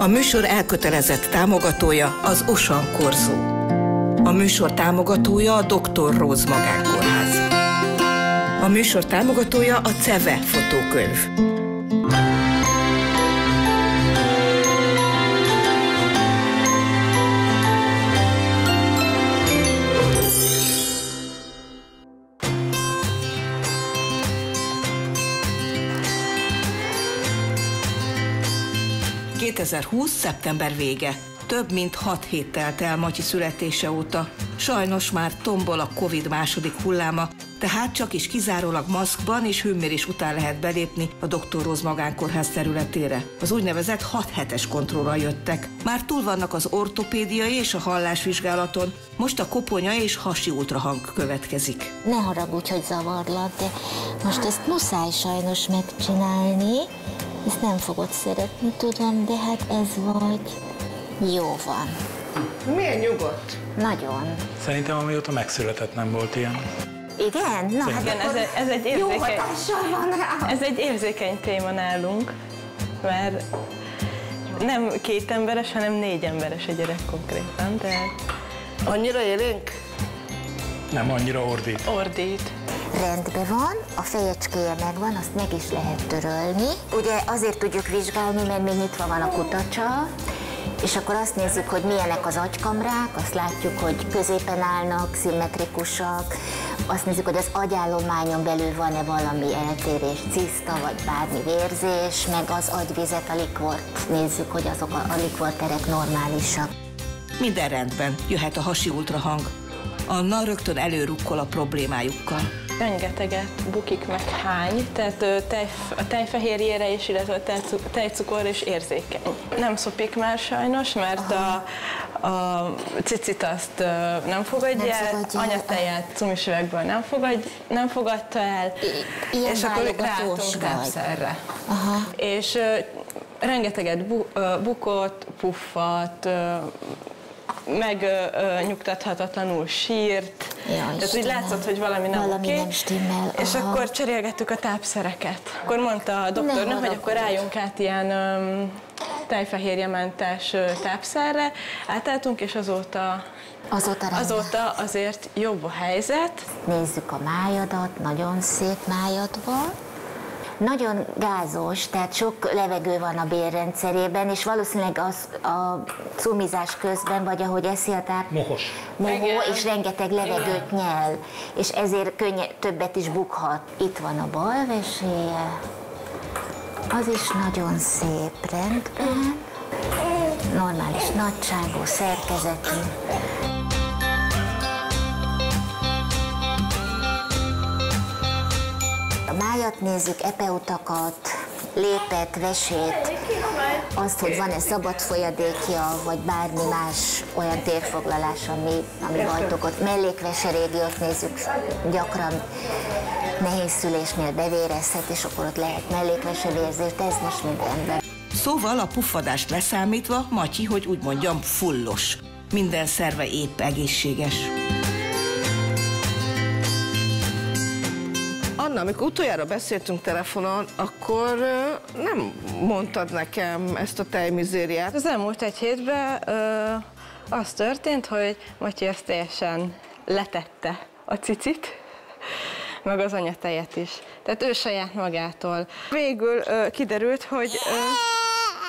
A műsor elkötelezett támogatója az Osan Korzó. A műsor támogatója a Dr. Róz Magánkórház. A műsor támogatója a CEVE fotókönyv. 2020. szeptember vége. Több mint hat hét telt el Matyi születése óta. Sajnos már tombol a Covid második hulláma, tehát csak is kizárólag maszkban és hőmérés után lehet belépni a Dr. Róz magánkórház területére. Az úgynevezett 6 hetes kontrollra jöttek. Már túl vannak az ortopédiai és a hallásvizsgálaton, most a koponya és hasi ultrahang következik. Ne haragudj, hogy zavarlak, de most ezt muszáj sajnos megcsinálni, ezt nem fogod szeretni, tudom, de hát ez vagy. Jó van. Milyen nyugodt? Nagyon. Szerintem amióta megszületett nem volt ilyen. Igen? Na, hát Igen, ez, egy, ez egy érzékeny, van rá. Ez egy érzékeny téma nálunk, mert nem két emberes, hanem négy emberes a gyerek konkrétan, de... Annyira élénk? Nem, annyira ordít. Ordít rendben van, a fejecskéje megvan, azt meg is lehet törölni. Ugye azért tudjuk vizsgálni, mert még nyitva van a kutacsa, és akkor azt nézzük, hogy milyenek az agykamrák, azt látjuk, hogy középen állnak, szimmetrikusak, azt nézzük, hogy az agyállományon belül van-e valami eltérés, ciszta vagy bármi vérzés, meg az agyvizet, a likvort nézzük, hogy azok a, a likvorterek normálisak. Minden rendben, jöhet a hasi ultrahang. Anna rögtön előrukkol a problémájukkal rengeteget bukik meg hány, tehát a tejfehérjére is, illetve a tejcukor is érzékeny. Nem szopik már sajnos, mert a, a cicit azt nem fogadja el, fogadja anyatejet cumisüvegből nem, fogadj, nem fogadta el, Ilyen és akkor ráadtunk tápszerre. És rengeteget bu, bukott, puffat, megnyugtathatatlanul sírt, Jaj, Tehát Istenem. úgy látszott, hogy valami nem valami oké. nem stimmel. És Aha. akkor cserélgettük a tápszereket. Akkor mondta a doktornak, hogy akkor álljunk át ilyen um, tejfehérjementes tápszerre. Átálltunk, és azóta Azóta, azóta azért jobb a helyzet. Nézzük a májadat, nagyon szép májad van nagyon gázos, tehát sok levegő van a bérrendszerében, és valószínűleg az a cumizás közben, vagy ahogy eszi a táp, mohos. mohó, és rengeteg levegőt Igen. nyel, és ezért könnye, többet is bukhat. Itt van a bal veséje, az is nagyon szép, rendben, normális nagyságú, szerkezetű. Nézzük, epeutakat, lépet, vesét, azt, hogy van-e szabad folyadékja, vagy bármi más olyan térfoglalás, ami, ami rajtuk ott. Mellékvese régiót nézzük, gyakran nehéz szülésnél bevérezhet, és akkor ott lehet mellékvese vérzés, de ez most mind rendben. Szóval a puffadást leszámítva, Matyi, hogy úgy mondjam, fullos. Minden szerve épp egészséges. Amikor utoljára beszéltünk telefonon, akkor nem mondtad nekem ezt a tejmizériát. Az elmúlt egy hétben ö, az történt, hogy Matyi ezt teljesen letette a cicit, meg az anyatejet is. Tehát ő saját magától. Végül ö, kiderült, hogy ö,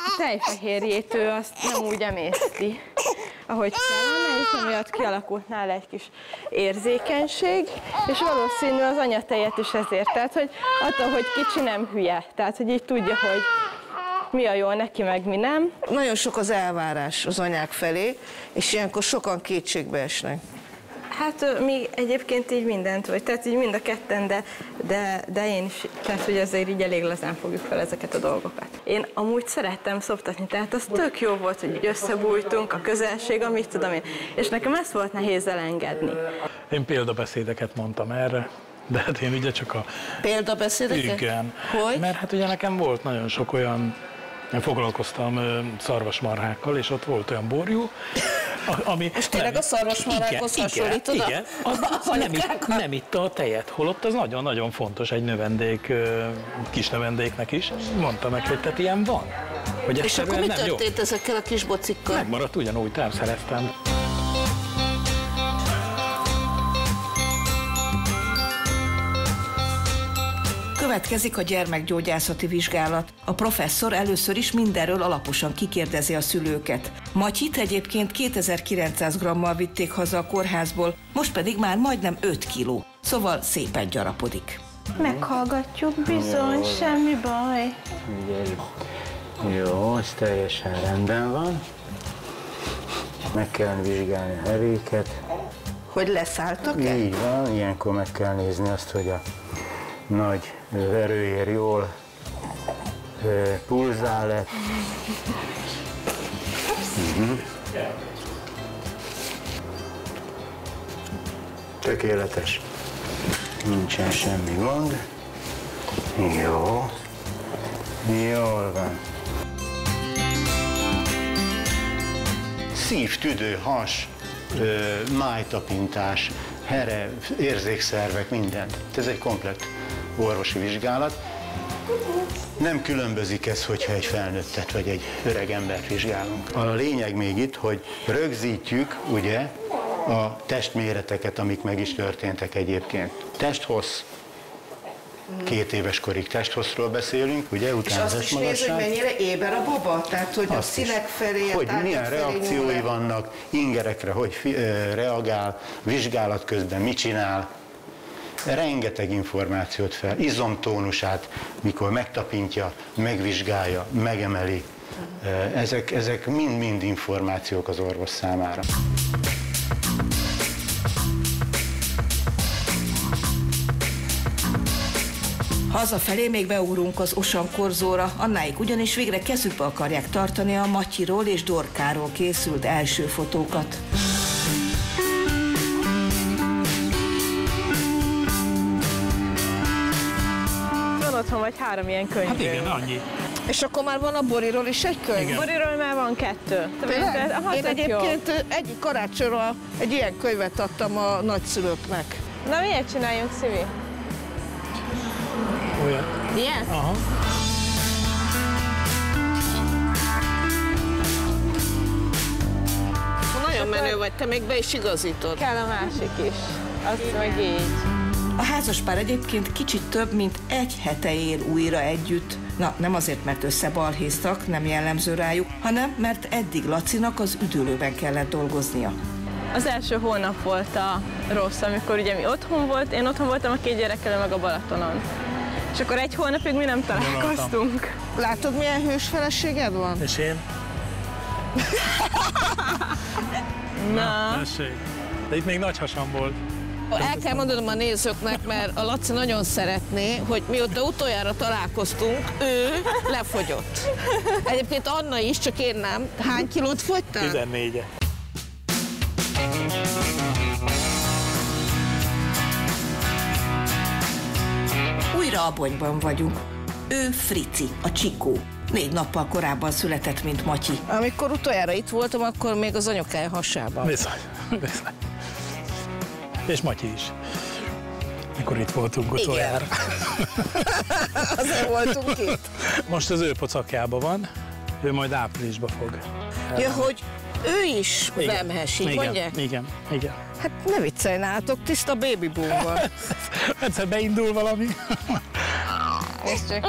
a tejfehérjét ő azt nem úgy emészti, ahogy kellene, és emiatt kialakult nála egy kis érzékenység, és valószínű az anyatejet is ezért. Tehát, hogy attól, hogy kicsi nem hülye. Tehát, hogy így tudja, hogy mi a jó neki, meg mi nem. Nagyon sok az elvárás az anyák felé, és ilyenkor sokan kétségbe esnek. Hát mi egyébként így mindent vagy, tehát így mind a ketten, de, de, de én is, tehát hogy azért így elég lazán fogjuk fel ezeket a dolgokat. Én amúgy szerettem szoptatni, tehát az tök jó volt, hogy így összebújtunk, a közelség, amit tudom én, és nekem ezt volt nehéz elengedni. Én példabeszédeket mondtam erre, de hát én ugye csak a... Példabeszédeket? Igen. Hogy? Mert hát ugye nekem volt nagyon sok olyan Én foglalkoztam szarvasmarhákkal, és ott volt olyan borjú, ami... És tényleg a szarvasmarhákhoz Igen, hasonlítod a- Igen, az, az nem, itt, nem itta a tejet, holott az nagyon-nagyon fontos egy növendék, kis növendéknek is. Mondta meg, hogy tehát ilyen van. Hogy És akkor mi nem jó. történt ezekkel a kis bocikkal? Megmaradt ugyanúgy, támszereztem. Következik a gyermekgyógyászati vizsgálat. A professzor először is mindenről alaposan kikérdezi a szülőket. Matyit egyébként 2900 grammal vitték haza a kórházból, most pedig már majdnem 5 kiló, szóval szépen gyarapodik. Meghallgatjuk bizony, semmi baj. Jó, ez teljesen rendben van. Meg kell vizsgálni a heréket. Hogy leszálltak-e? Így van, ilyenkor meg kell nézni azt, hogy a nagy verőér jól ö, pulzál-e. Mhm. Tökéletes. Nincsen semmi gond. Jó. Jól van. Szív, tüdő, has, májtapintás, here, érzékszervek, minden. Ez egy komplett orvosi vizsgálat. Nem különbözik ez, hogyha egy felnőttet vagy egy öreg embert vizsgálunk. A lényeg még itt, hogy rögzítjük, ugye, a testméreteket, amik meg is történtek egyébként. Testhossz, két éves korig testhosszról beszélünk, ugye, És utána azt is néz, hogy mennyire éber a baba? Tehát, hogy a Azt is. színek felé, a Hogy milyen felé reakciói nyúl le. vannak, ingerekre hogy reagál, vizsgálat közben mit csinál. Rengeteg információt fel, izomtónusát, mikor megtapintja, megvizsgálja, megemeli. Ö, Ezek, ezek mind-mind információk az orvos számára. Hazafelé még beugrunk az Osan korzóra, annáig ugyanis végre kezükbe akarják tartani a Matyiról és Dorkáról készült első fotókat. Otthon vagy három ilyen könyv. Hát igen, annyi. És akkor már van a Boriról is egy könyv? Igen. Boriról már van kettő. Tényleg? Aha, Én jó. egyébként ö, egyik karácsonyra egy ilyen könyvet adtam a nagyszülőknek. Na miért csináljunk, Szivi? Olyan. Ilyet? Aha. Nagyon menő vagy, te még be is igazítod. Kell a másik is. Az meg így. A házaspár egyébként kicsit több, mint egy hete él újra együtt. Na, nem azért, mert összebalhéztak, nem jellemző rájuk, hanem mert eddig Lacinak az üdülőben kellett dolgoznia. Az első hónap volt a rossz, amikor ugye mi otthon volt, én otthon voltam a két gyerekkel, meg a Balatonon. És akkor egy hónapig mi nem találkoztunk. Látod, milyen hős feleséged van? És én? Na, Tessék. De itt még nagy hasam volt. El kell mondanom a nézőknek, mert a Laci nagyon szeretné, hogy mióta utoljára találkoztunk, ő lefogyott. Egyébként Anna is, csak én nem. Hány kilót fogytál? 14 Újra Abonyban vagyunk. Ő Frici, a Csikó. Négy nappal korábban született, mint Matyi. Amikor utoljára itt voltam, akkor még az anyukája hasában. Bizony, bizony. És Matyi is. Mikor itt voltunk utoljára. Azért voltunk itt. Most az ő pocakjában van, ő majd áprilisba fog. Ja, hogy ő is vemhes, így igen, mondják? Igen, igen. Hát ne viccelj nálatok, tiszta baby boom van. Egyszer beindul valami. nézd csak.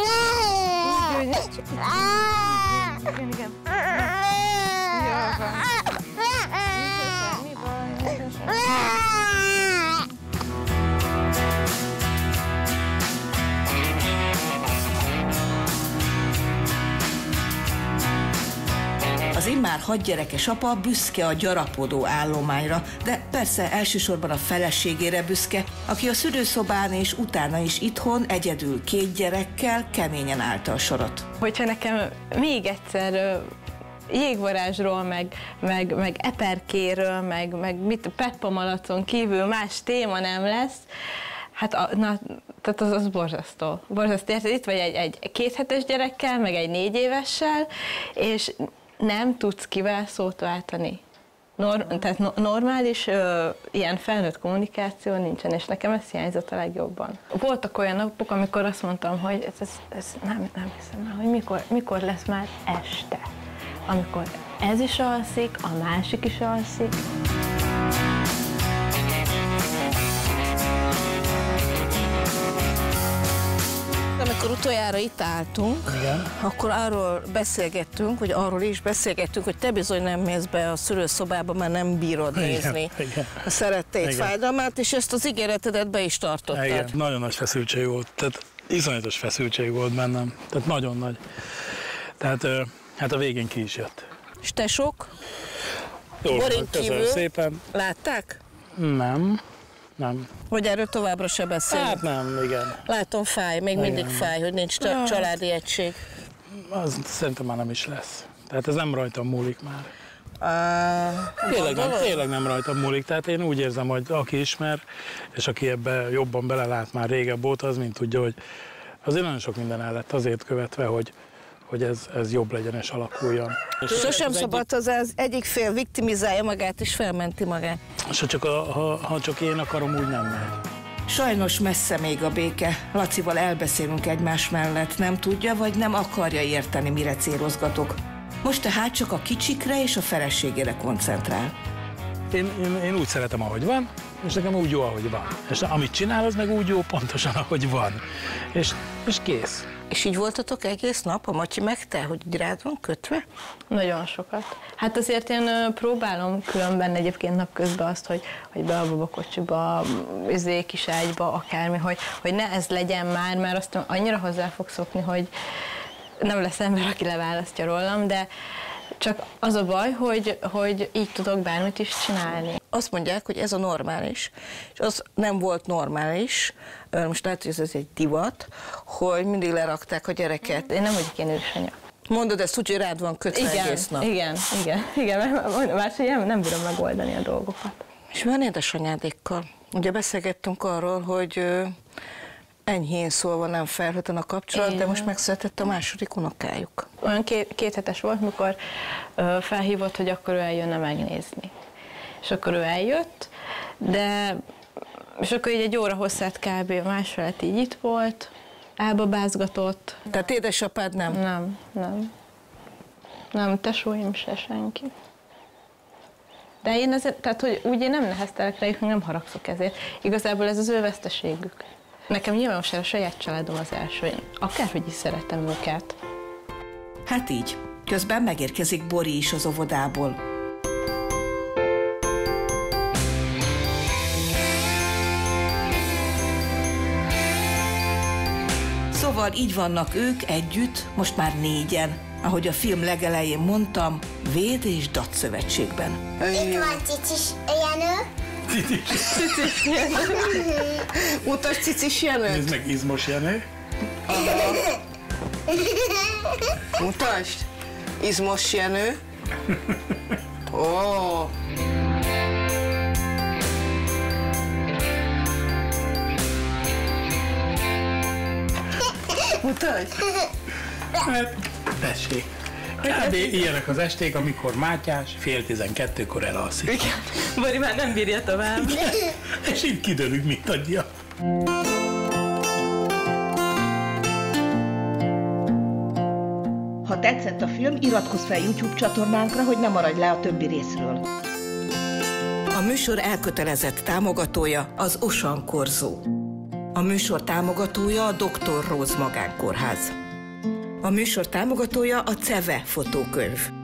Az immár hat gyerekes apa büszke a gyarapodó állományra, de persze elsősorban a feleségére büszke, aki a szülőszobán és utána is itthon egyedül két gyerekkel keményen állta a sorot. Hogyha nekem még egyszer jégvarázsról, meg, meg, meg eperkéről, meg, meg mit, Peppa malacon kívül más téma nem lesz, Hát a, na, tehát az, az borzasztó. Borzasztó. Érted, itt vagy egy, egy kéthetes gyerekkel, meg egy négy évessel, és nem tudsz kivel szót váltani. Nor, tehát no, normális ö, ilyen felnőtt kommunikáció nincsen, és nekem ez hiányzott a legjobban. Voltak olyan napok, amikor azt mondtam, hogy ez, ez, ez nem, nem hiszem el, hogy mikor, mikor lesz már este. Amikor ez is alszik, a másik is alszik. Amikor utoljára itt álltunk, Igen. akkor arról beszélgettünk, vagy arról is beszélgettünk, hogy te bizony nem mész be a szülőszobába, mert nem bírod Igen, nézni igen. a szeretteid Igen. fájdalmát, és ezt az ígéretedet be is tartottad. Igen, nagyon nagy feszültség volt, tehát iszonyatos feszültség volt bennem, tehát nagyon nagy. Tehát hát a végén ki is jött. És te sok? Jól kívül? szépen. Látták? Nem, nem. Vagy erről továbbra se beszélünk? Hát nem, igen. Látom, fáj, még mindig fáj, hogy nincs több családi egység. Az szerintem már nem is lesz. Tehát ez nem rajtam múlik már. Uh, Tényleg nem, tényleg nem rajtam múlik. Tehát én úgy érzem, hogy aki ismer, és aki ebbe jobban belelát már régebb óta, az mind tudja, hogy azért nagyon sok minden el lett azért követve, hogy, hogy ez, ez jobb legyen és alakuljon. És Sosem az szabad, az, az egyik fél viktimizálja magát és felmenti magát. Ha, csak a, ha, ha csak én akarom, úgy nem megy. Sajnos messze még a béke. Lacival elbeszélünk egymás mellett, nem tudja vagy nem akarja érteni, mire célozgatok. Most tehát csak a kicsikre és a feleségére koncentrál. Én, én, én úgy szeretem, ahogy van, és nekem úgy jó, ahogy van. És amit csinál, az meg úgy jó, pontosan, ahogy van. És, és kész. És így voltatok egész nap, a Matyi meg te, hogy így rád van kötve? Nagyon sokat. Hát azért én próbálom különben egyébként napközben azt, hogy, hogy be a babakocsiba, izé, kis ágyba, akármi, hogy, hogy ne ez legyen már, mert azt annyira hozzá fog szokni, hogy nem lesz ember, aki leválasztja rólam, de csak az a baj, hogy, hogy így tudok bármit is csinálni. Azt mondják, hogy ez a normális, és az nem volt normális, most lehet, hogy ez egy divat, hogy mindig lerakták a gyereket. Én nem vagyok ilyen ősanya. Mondod ezt úgy, hogy rád van kötve Igen, egész nap. igen, igen, igen, mert máshogy nem, nem bírom megoldani a dolgokat. És mi van édesanyádékkal? Ugye beszélgettünk arról, hogy enyhén szólva nem felhőtlen a kapcsolat, de Igen. most megszületett a második unokájuk. olyan két, két hetes volt, mikor ö, felhívott, hogy akkor ő eljönne megnézni. És akkor ő eljött, de és akkor így egy óra hosszát kb. másfelett így itt volt, elbabázgatott. Tehát édesapád nem? Nem, nem. Nem, tesóim se senki. De én ezért, tehát hogy úgy én nem neheztelek rájuk, nem haragszok ezért. Igazából ez az ő veszteségük. Nekem nyilvánosan a saját családom az első. Én akárhogy is szeretem őket. Hát így. Közben megérkezik Bori is az óvodából. Szóval így vannak ők együtt, most már négyen. Ahogy a film legelején mondtam, Véd és Dat szövetségben. Itt van Cicis Jenő. Mutasd cicis Jenőt! Nézd meg, izmos Jenő. Mutasd! Izmos Jenő. Ó! Mutasd! Hát, tessék. Kb. ilyenek az esték, amikor Mátyás fél tizenkettőkor elalszik. Igen. Bori már nem bírja tovább. És így kidőlünk, mint adja. Ha tetszett a film, iratkozz fel YouTube csatornánkra, hogy ne maradj le a többi részről. A műsor elkötelezett támogatója az Osan Korzó. A műsor támogatója a Dr. Róz Magánkórház. A műsor támogatója a CEVE fotókönyv.